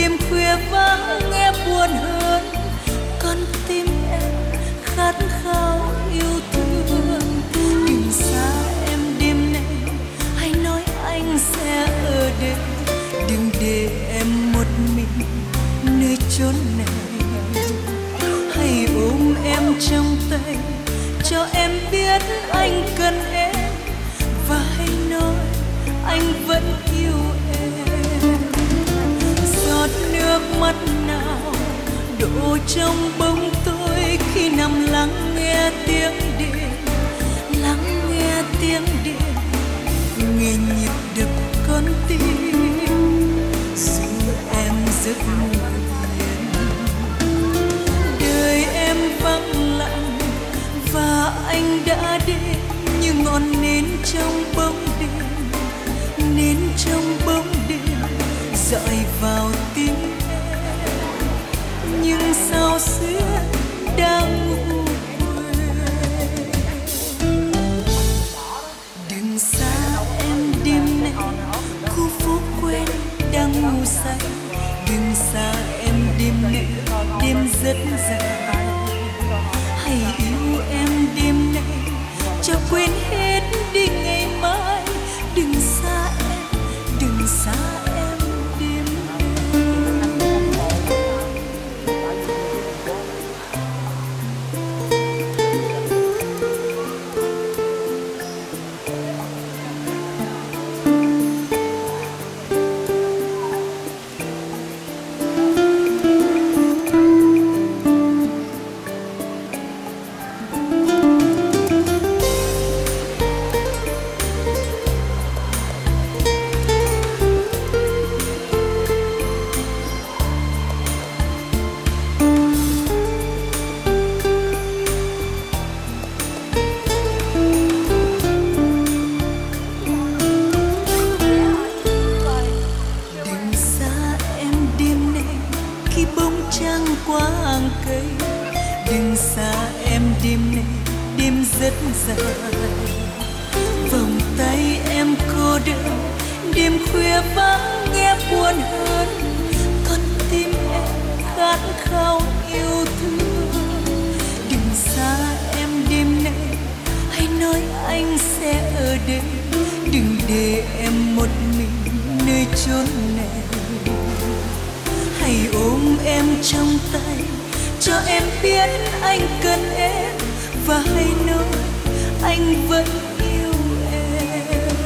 đêm khuya vắng, nghe buồn hơn. Con tim em khát khao yêu thương. Đừng xa em đêm nay hãy nói anh sẽ ở đây? Đừng để em một mình nơi chốn này. Hãy ôm em trong tay, cho em biết anh cần em. Và anh đã đến như ngọn nến trong bóng đêm, nến trong bóng đêm dọi vào tim em. Nhưng sao xưa đang ngủ quên hết quang hàng cây, đừng xa em đêm nay, đêm rất dài. Vòng tay em cô đơn, đêm khuya vắng nghe buồn hơn. Con tim em khát khao yêu thương. Đừng xa em đêm nay, hãy nói anh sẽ ở đây. Đừng để em một mình nơi chốn này em trong tay, cho em biết anh cần em và hãy nói anh vẫn yêu em.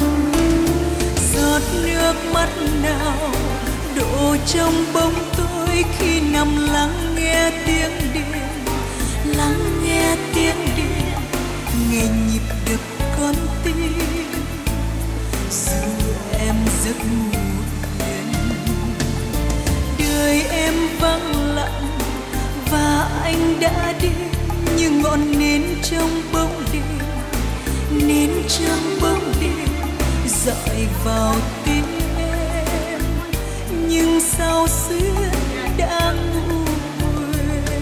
Giọt nước mắt nào đổ trong bóng tối khi nằm lắng nghe tiếng điện lắng nghe tiếng điện nghe nhịp đập con tim. Dù em giấc ngủ đời em vắng lặng và anh đã đi như ngọn nến trong bóng đêm, nến trong bóng đêm dọi vào tim em. Nhưng sao xưa đã ngủ quên?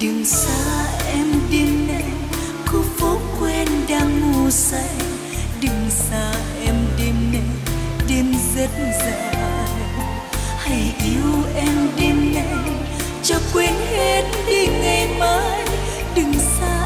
Đừng xa em đêm nay khu phố quen đang ngủ say. Đừng xa rất dài. Hãy yêu em đêm nay cho quên hết đi ngày mai. Đừng xa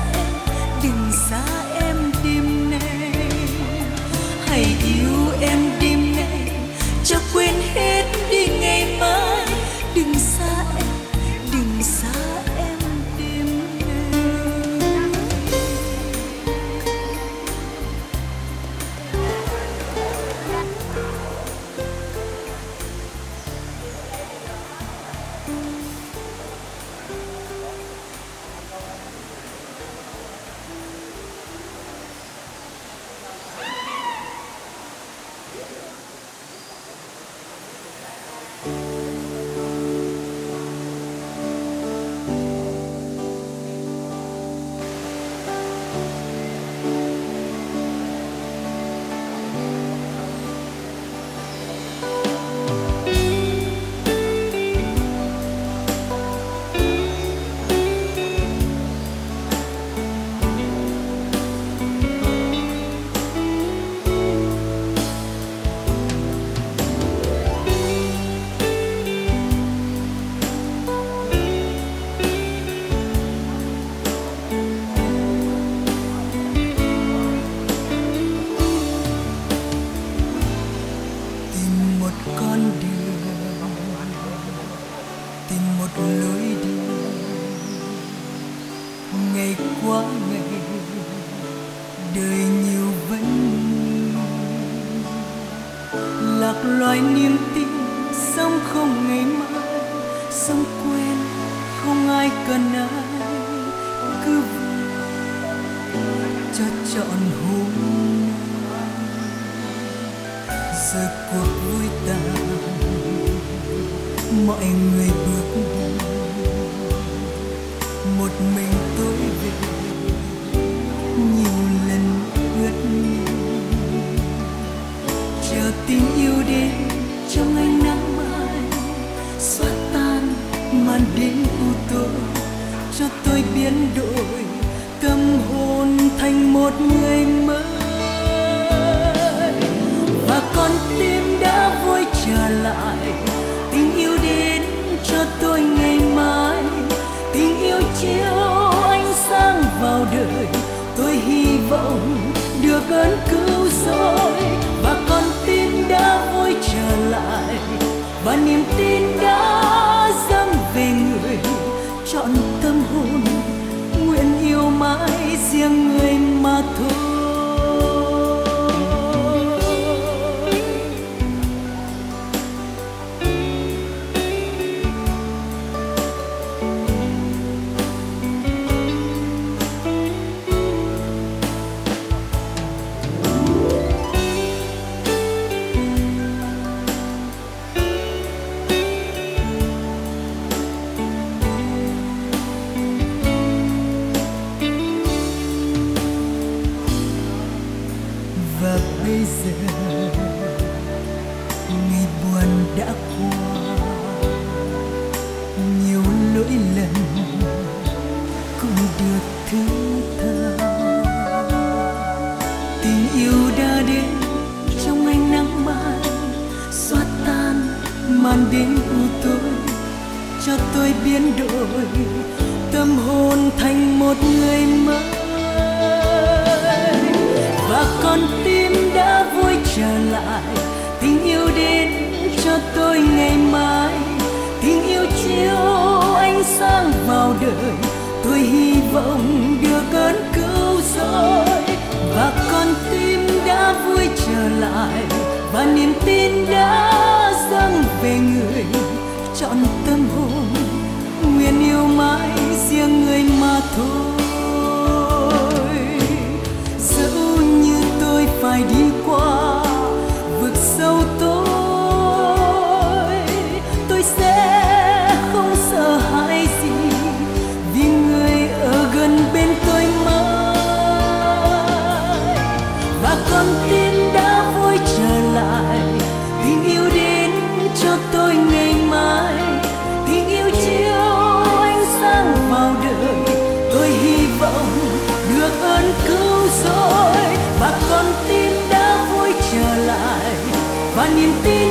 loài niềm tin sống không ngày mai, sống quên không ai cần ai, cứ cho chọn hôm. Giờ cuộc vui tàn, mọi người bước một người mới. Và con tim đã vui trở lại. Tình yêu đến cho tôi ngày mai. Tình yêu chiếu đã qua. Nhiều lỗi lầm cũng được thứ tha. Tình yêu đã đến trong ánh nắng mai, xóa tan màn đêm u tối, cho tôi biến đổi tâm hồn thành một người mới. Và con tim đã vui trở lại, tình yêu đến cho tôi ngày mai. Tình yêu chiếu ánh sáng vào đời, tôi hy vọng được cơn cứu rỗi và con tim đã vui trở lại và niềm tin đã dâng về người. Chọn tâm hồn, nguyện yêu mãi riêng người mà thôi. Dẫu như tôi phải đi và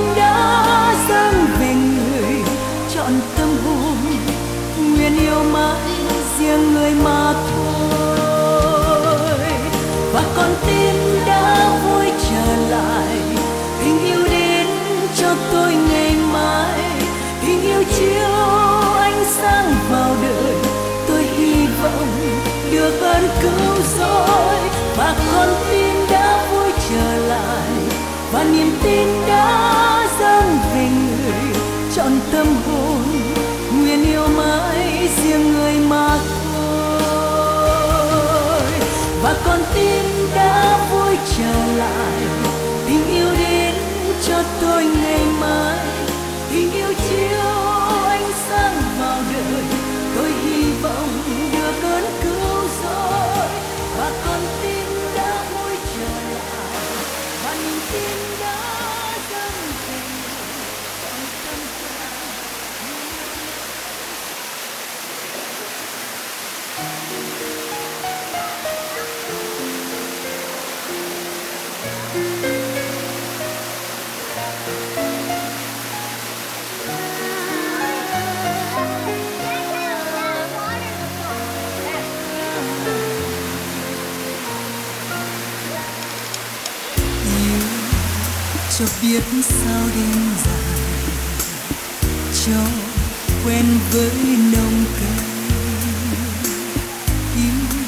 cho biết sao đêm dài cho quen với nồng cây yêu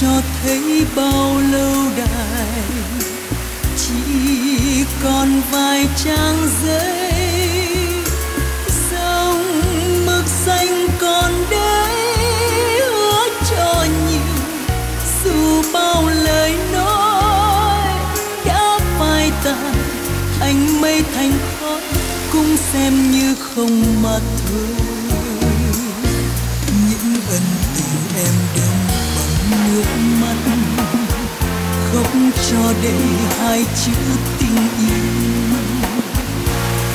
cho thấy bao lâu đài, chỉ còn vài trang giấy. Xem như không mà thôi. Những ân tình em đong bằng nước mắt. Khóc cho đầy hai chữ tình yêu.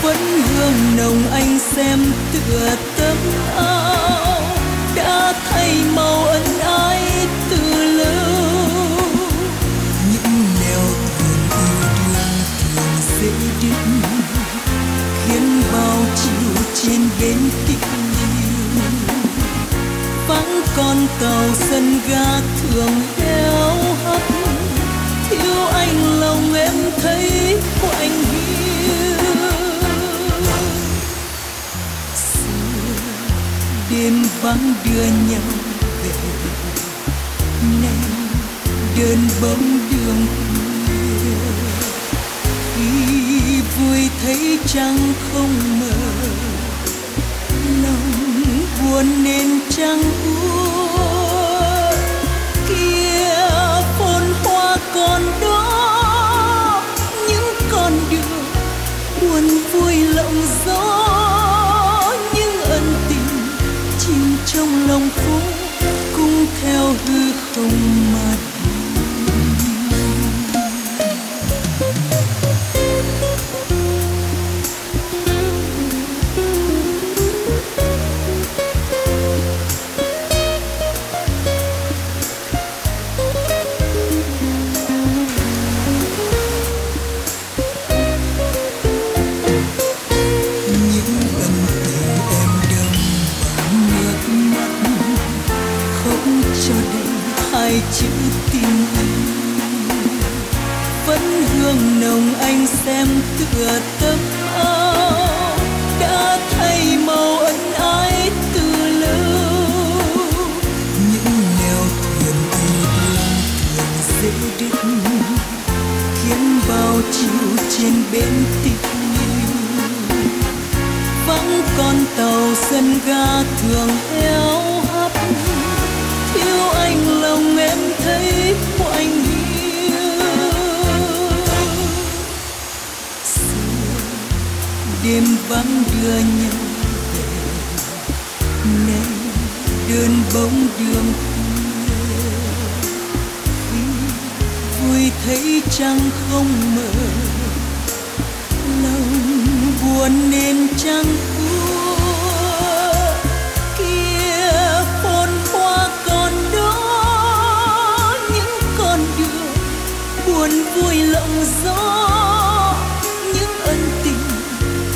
Vẫn hương nồng anh xem tựa tấm áo. Đã thay màu trên tình yêu vắng con tàu sân ga thường éo hắt. Thiếu anh lòng em thấy quạnh hiu. Xưa đêm vắng đưa nhau về. Nay đơn bóng đường khuya. Khi vui thấy trăng không mờ buồn nên trăng đêm vắng đưa nhau về. Nay đơn bóng đường khuya, vui thấy trăng không mờ. Lòng buồn nên trăng kia hoa còn đó. Những con đường buồn vui lộng gió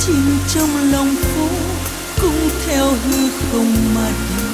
chìm trong lòng phố cũng theo hư không mà đi.